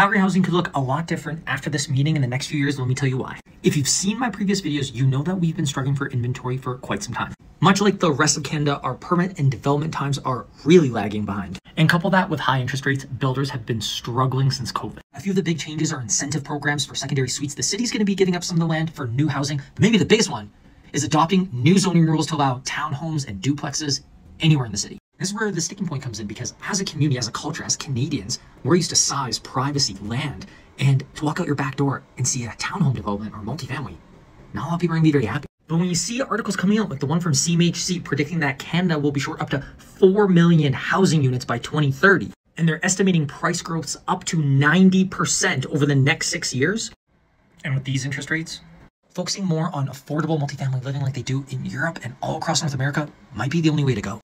Calgary housing could look a lot different after this meeting in the next few years. Let me tell you why. If you've seen my previous videos, you know that we've been struggling for inventory for quite some time. Much like the rest of Canada, our permit and development times are really lagging behind. And couple that with high interest rates, builders have been struggling since COVID. A few of the big changes are incentive programs for secondary suites. The city's going to be giving up some of the land for new housing. But maybe the biggest one is adopting new zoning rules to allow townhomes and duplexes anywhere in the city. This is where the sticking point comes in because as a community, as a culture, as Canadians, we're used to size, privacy, land, and to walk out your back door and see a townhome development or multifamily. Not a lot of people are going to be very happy. But when you see articles coming out like the one from CMHC predicting that Canada will be short up to 4 million housing units by 2030, and they're estimating price growths up to 90% over the next six years, and with these interest rates, focusing more on affordable multifamily living like they do in Europe and all across North America might be the only way to go.